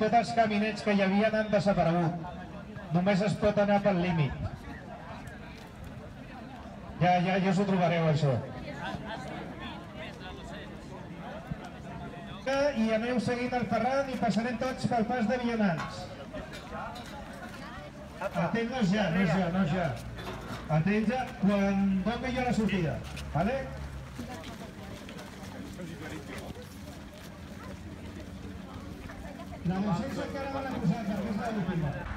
Tots els caminets que hi havia han desaparegut. Només es pot anar pel límit. Ja, ja, ja us ho trobareu, això. I aneu seguint el Ferran i passarem tots pel pas de vianants. Atents ja, no ja, no ja. Atents ja quan doni jo la sortida. Vale? शिक्षक करावा लागतो सरकार